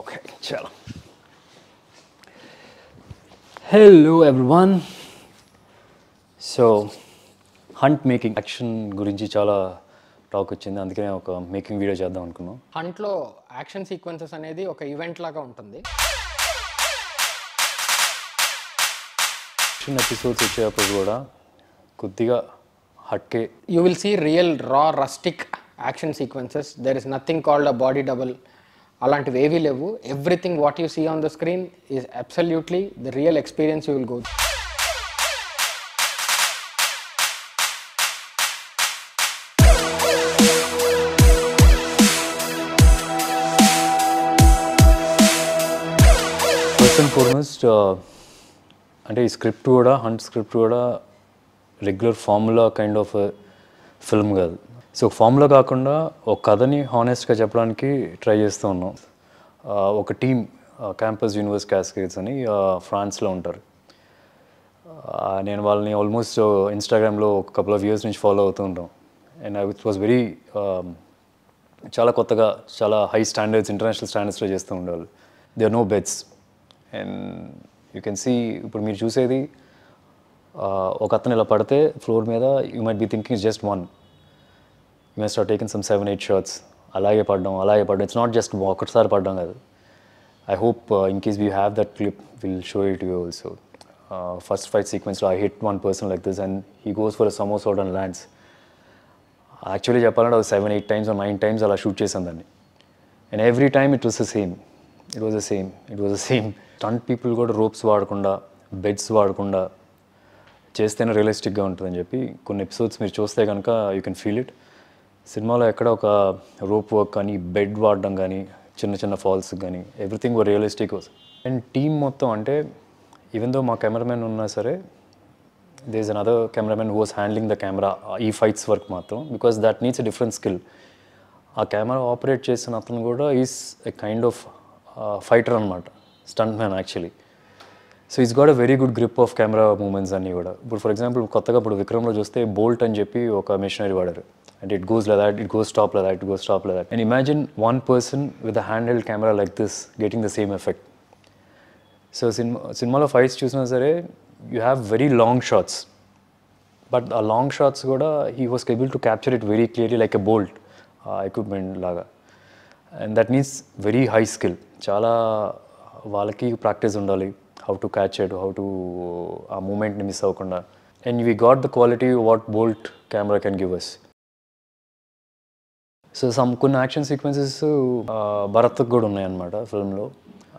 Okay చాలా hello everyone so Hunt making action గురించి చాలా టాక్ వచ్చింది. అందుకనే ఒక మేకింగ్ వీడియో చేద్దాం అనుకున్నాం. హంట్లో యాక్షన్ సీక్వెన్సెస్ అనేది ఒక ఈవెంట్ లాగా ఉంటుంది. యాక్షన్ ఎపిసోడ్స్ వచ్చేటప్పుడు కూడా కొద్దిగా hatke. You will see real raw rustic action sequences there is nothing called a body double అలాంటివి ఏవీ లేవు. Everything what you see on the screen is absolutely the real experience you will go first and foremost అంటే ఈ script కూడా hunt script కూడా regular formula kind of film కాదు. So ఫామ్లో కాకుండా ఒక కథని హానెస్ట్గా చెప్పడానికి ట్రై చేస్తూ ఉన్నాం. ఒక టీమ్ క్యాంపస్ యూనివర్స్ క్యాస్కేట్స్ అని ఫ్రాన్స్లో ఉంటారు. నేను వాళ్ళని ఆల్మోస్ట్ ఇన్స్టాగ్రామ్లో ఒక కపుల్ ఆఫ్ ఇయర్స్ నుంచి ఫాలో అవుతూ ఉంటాం. అండ్ ఇట్ వాస్ వెరీ చాలా కొత్తగా చాలా హై స్టాండర్డ్స్ ఇంటర్నేషనల్ స్టాండర్డ్స్లో చేస్తూ ఉండేవాళ్ళు. They are no beds and you can see ఇప్పుడు మీరు చూసేది ఒక అతను ఇలా పడితే ఫ్లోర్ మీద you might be thinking just one you may start taking some seven eight shots అలాగే పడడం అలాగే పడడం. ఇట్స్ నాట్ జస్ట్ ఒకటిసారి పడడం కాదు. I hope in case we have that clip will show it you also first fight సీక్వెన్స్లో I hit one person like this and he goes for somersault and lands actually చెప్పాలంటే అది seven eight times nine times అలా shoot చేశాను దాన్ని. And every time it was the same it was the same it was the same stunt people కూడా ropes వాడకుండా beds వాడకుండా చేస్తేనే రియలిస్టిక్గా ఉంటుందని చెప్పి కొన్ని ఎపిసోడ్స్ మీరు చూస్తే కనుక యూ కెన్ ఫీల్ ఇట్ సినిమాలో ఎక్కడ ఒక రోప్ వర్క్ కానీ బెడ్ వాడడం కానీ చిన్న చిన్న ఫాల్స్ కానీ ఎవ్రీథింగ్ రియలిస్టిక్ అండ్ టీమ్ మొత్తం అంటే ఈవెన్ దో మా కెమెరామెన్ ఉన్నా సరే there is another cameraman who was handling the camera ఈ ఫైట్స్ వర్క్ మాత్రం because that needs a different skill ఆ కెమెరా ఆపరేట్ చేసిన అతను కూడా is a kind of fighter అనమాట stunt man actually so is got a very good grip of camera moments అన్నీ కూడా. ఇప్పుడు ఫర్ ఎగ్జాంపుల్ కొత్తగా ఇప్పుడు విక్రమ్లో చూస్తే బోల్ట్ అని చెప్పి ఒక మిషనరీ వాడారు. అంటే ఇట్ గోస్ లేదా ఇట్ గోస్ స్టాప్ లేదా ఇట్ గోస్ స్టాప్ లేదా and imagine one person with a hand held camera like this getting the same effect so cinema సినిమాలో ఫైట్స్ చూసినా సరే you have very long shots but ఆ long shots కూడా he was able to capture it very clearly like a bolt equipment లాగా and that means very high skill చాలా వాళ్ళకి practice ఉండాలి how to catch it how to ఆ మూమెంట్ని miss అవ్వకుండా and we got the quality what bolt camera can give us so some కొన్ని action sequences భరత్కి కూడా ఉన్నాయన్నమాట ఫిల్మ్లో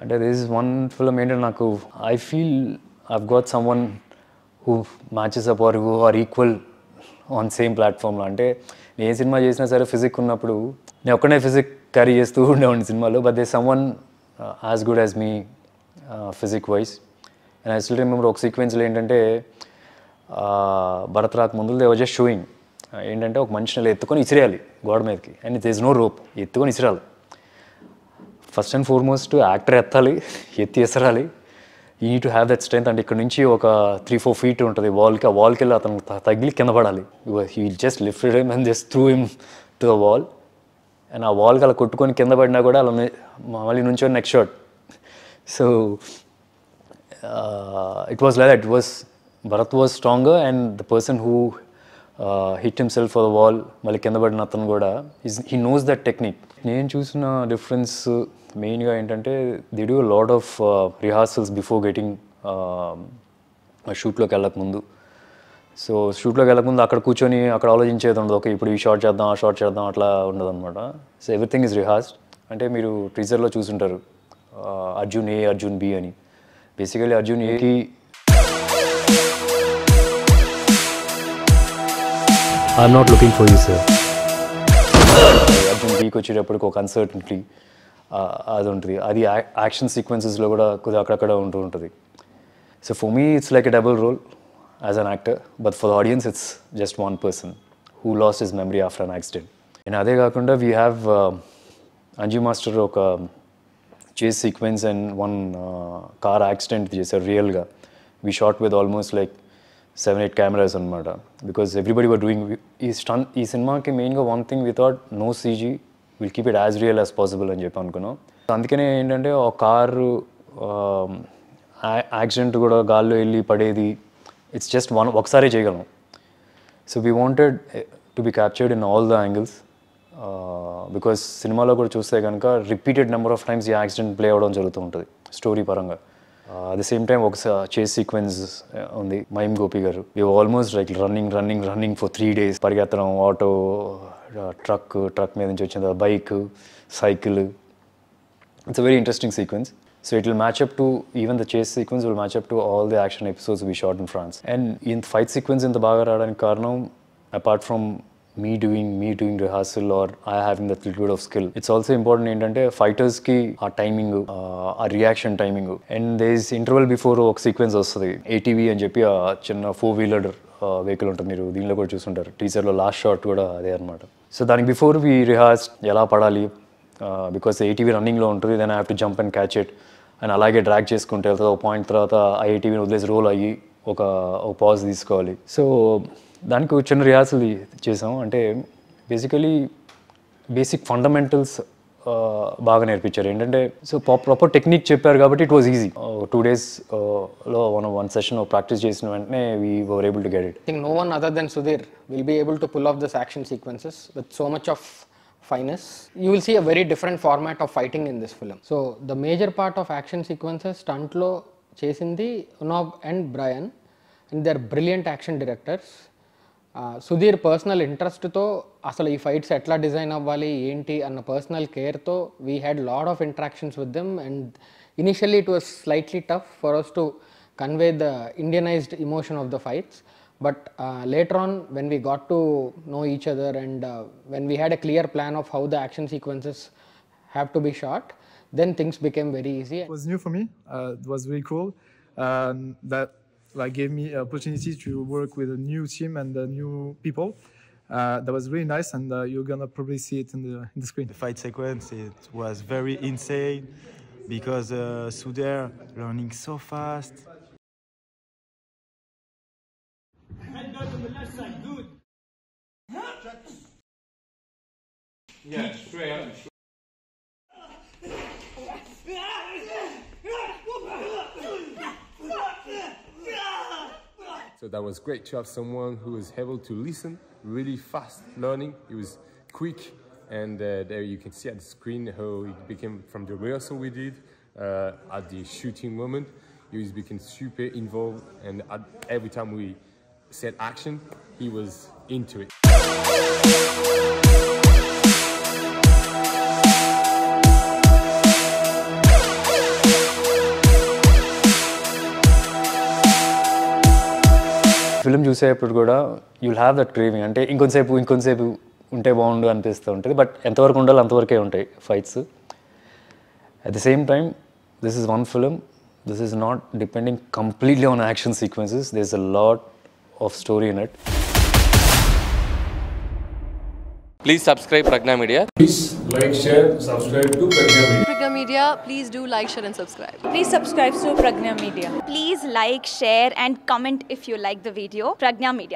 అంటే దిస్ వన్ ఫిల్మ్ ఏంటంటే నాకు I feel I've got someone who matches up or who are equal on same ప్లాట్ఫామ్లో అంటే నేను ఏ సినిమా చేసినా సరే ఫిజిక్ ఉన్నప్పుడు నేను ఒక్కనే ఫిజిక్ క్యారీ చేస్తూ ఉండేవాడిని సినిమాలో but they someone as good as me physique wise and I still remember ఒక సీక్వెన్స్లో ఏంటంటే భరత్ రాక్ ముందు దే జస్ట్ షూయింగ్ ఏంటంటే ఒక మనిషిని ఇలా ఎత్తుకొని ఇసిరేయాలి గోడ మీదకి. And it is no rope ఎత్తుకొని ఇసిరాలి. ఫస్ట్ అండ్ ఫార్మోస్ట్ యాక్టర్ ఎత్తాలి ఎత్తి ఇసరాలి. You need to have that strength అంటే ఇక్కడ నుంచి ఒక త్రీ ఫోర్ ఫీట్ ఉంటుంది. వాల్కి ఆ వాల్కి వెళ్ళి అతను తగిలి కింద పడాలి. He just lifted him and just threw him to the wall and ఆ వాల్కి అలా కొట్టుకొని కింద పడినా కూడా అలా మళ్ళీ నుంచో next shot so it was like it was Bharat was stronger and the person who hit himself for the wall మళ్ళీ కింద పడిన అతను కూడా. హీ నోస్ దట్ టెక్నిక్ నేను చూసిన డిఫరెన్స్ మెయిన్గా ఏంటంటే they do lot of rehearsals before getting షూట్లోకి వెళ్ళకముందు. సో షూట్లోకి వెళ్ళకముందు అక్కడ కూర్చొని అక్కడ ఆలోచించేది ఉండదు. ఓకే ఇప్పుడు ఈ షార్ట్ చేద్దాం ఆ షార్ట్ చేద్దాం అట్లా ఉండదు అనమాట సో ఎవ్రీథింగ్ ఇస్ రిహార్స్డ్ అంటే మీరు టీజర్లో చూసుంటారు అర్జున్ ఏ అర్జున్ బి అని. బేసికలీ అర్జున్ ఏకి are not looking for you sir weak బీకి వచ్చేటప్పటికి ఒక అన్సర్టన్టీ అది ఉంటుంది. అది యాక్షన్ సీక్వెన్సెస్లో కూడా కొద్దిగా అక్కడక్కడ ఉంటూ ఉంటుంది. So for me it's like a double role as an actor but for the audience it's just one person who lost his memory after an accident and అదే కాకుండా వీ హ్యావ్ అంజీ మాస్టర్ ఒక chase sequence and one car accident చేశారు రియల్గా we shot with almost like seven eight cameras అనమాట because everybody were doing ఈ stunt ఈ సినిమాకి మెయిన్గా one thing without no CG will keep it as real as possible అని చెప్పి అనుకున్నాం. అందుకనే ఏంటంటే ఒక కారు యాక్సిడెంట్ కూడా గాల్లో వెళ్ళి పడేది. ఇట్స్ జస్ట్ వన్ ఒకసారి చేయగలం. So we wanted to be captured in all the angles because సినిమాలో కూడా చూస్తే కనుక రిపీటెడ్ నెంబర్ ఆఫ్ టైమ్స్ ఈ యాక్సిడెంట్ ప్లే అవ్వడం జరుగుతూ ఉంటుంది స్టోరీ పరంగా. ద సేమ్ టైం ఒక చేస్ సీక్వెన్స్ ఉంది. Mahim Gopi garu. You almost like running running running for three days పరిగెత్తడం ఆటో ట్రక్ ట్రక్ మీద నుంచి వచ్చిన తర్వాత bike cycle it's a very interesting sequence so it will match up to even the chase sequence will match up to all the action episodes we shot in France and ఇంత fight sequence ఇంత బాగా రావడానికి కారణం apart from me doing me doing rehearsal or I having that little bit of skill, it's also important ఏంటంటే ఫైటర్స్కి ఆ timing ఆ reaction timing and there is interval before ఒక సీక్వెన్స్ వస్తుంది. ఏటీవీ అని చెప్పి ఆ చిన్న ఫోర్ వీలర్ వెహికల్ ఉంటుంది మీరు దీనిలో కూడా చూసుంటారు. టీజర్లో లాస్ట్ షాట్ కూడా అదే అనమాట సో దానికి బిఫోర్ వి రిహార్స్ ఎలా పడాలి బికాస్ ఏటీవీ రన్నింగ్లో ఉంటుంది then I have to jump and catch it and అలాగే డ్రాగ్ చేసుకుంటే వెళ్తుంది ఒక పాయింట్ తర్వాత ఐఐటీవీని ఏటీవీని వదిలేసి రోల్ అయ్యి ఒక పాజ్ తీసుకోవాలి. సో దానికి చిన్న రిహార్సల్ చేసాం అంటే బేసికలీ బేసిక్ ఫండమెంటల్స్ బాగా నేర్పించారు. ఏంటంటే సో పా ప్రాపర్ టెక్నిక్ చెప్పారు కాబట్టి ఇట్ వాజ్ ఈజీ టూ డేస్లో వన్ వన్ సెషన్ ప్రాక్టీస్ చేసిన వెంటనే we were able to get it think no one other than Sudheer will be able to pull off this action sequences with so much of finesse you will see a very different format of fighting in this film so the major part of action sequences స్టంట్లో చేసింది ఉనాబ్ and Bryan and they are brilliant action directors Sudheer personal ఇంట్రెస్ట్తో అసలు ఈ fights ఎట్లా design అవ్వాలి ఏంటి అన్న personal కేర్తో we had lot of interactions with them and initially it was slightly tough for us to convey the Indianized emotion of the fights. But uh, later on, when we got to know each other and uh, when we had a clear plan of how the action sequences have to be shot, then things became very easy. It was new for me. Uh, it was really cool. Um, that like gave me opportunity to work with a new team and uh, new people. Uh, that was really nice, and uh, you're gonna probably see it in the in the screen. The fight sequence it was very insane because uh, Suder learning so fast. So that was great to have someone who was able to listen really fast learning. He was quick, and uh, there you can see at the screen how it became from the rehearsal we did uh, at the shooting moment. He was becoming super involved, and at, every time we said action, he was into it. Film చూసేటప్పుడు కూడా you'll have that craving అంటే ఇంకొంతసేపు ఇంకొంతసేపు ఉంటే బాగుండు అనిపిస్తూ ఉంటుంది. But ఎంతవరకు ఉండాలో అంతవరకే ఉంటాయి fights at the same time this is one film this is not depending completely on action sequences this a lot of story in it Please subscribe Pragna Media. Please like, share, subscribe to Pragya Media. Pragya Media, please do like, share, and subscribe. Please subscribe to Pragna Media. Please like, share, and comment if you like the video. Pragna Media.